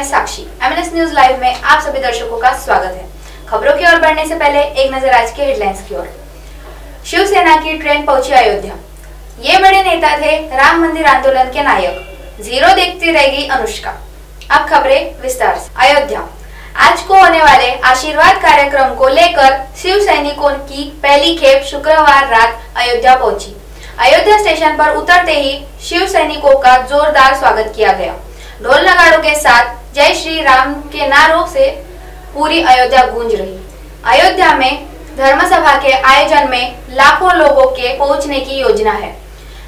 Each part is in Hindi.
न्यूज़ लाइव में आप सभी दर्शकों का स्वागत है। खबरों की ओर बढ़ने से पहले एक नज़र आज के हेडलाइंस की ओर। शिवसेना की ट्रेन पहुँची अयोध्या। ये बड़े नेता थे राम मंदिर आंदोलन के नायक। ज़ीरो देखती रहेगी अनुष्का। अब खबरें विस्तार से। अयोध्या। आज को होने वाले आशीर्वाद कार्यक्रम को लेकर शिव सैनिकों की पहली खेप शुक्रवार रात अयोध्या पहुँची। अयोध्या स्टेशन पर उतरते ही शिव सैनिकों का जोरदार स्वागत किया गया। ढोल नगाड़ों के साथ जय श्री राम के नारों से पूरी अयोध्या गूंज रही। अयोध्या में धर्म सभा के आयोजन में लाखों लोगों के पहुँचने की योजना है।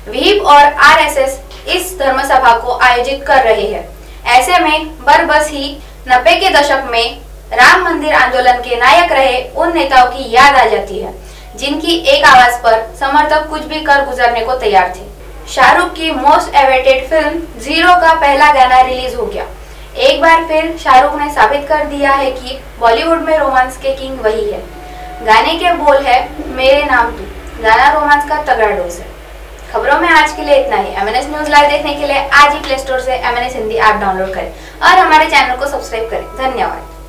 विहिप और आरएसएस इस धर्म सभा को आयोजित कर रहे हैं। ऐसे में बरबस ही नब्बे के दशक में राम मंदिर आंदोलन के नायक रहे उन नेताओं की याद आ जाती है, जिनकी एक आवाज़ पर समर्थक कुछ भी कर गुजरने को तैयार थे। शाहरुख की मोस्ट एवेटेड फ़िल्म ज़ीरो का पहला गाना रिलीज़ हो गया। एक बार फिर शाहरुख ने साबित कर दिया है कि बॉलीवुड में रोमांस के किंग वही है। गाने के बोल है, मेरे नाम तू। गाना रोमांस का तगड़ा डोज है। खबरों में आज के लिए इतना ही। एमएनएस न्यूज़ लाइव देखने के लिए आज ही प्ले स्टोर से एमएनएस हिंदी ऐप डाउनलोड करें और हमारे चैनल को सब्सक्राइब करें। धन्यवाद।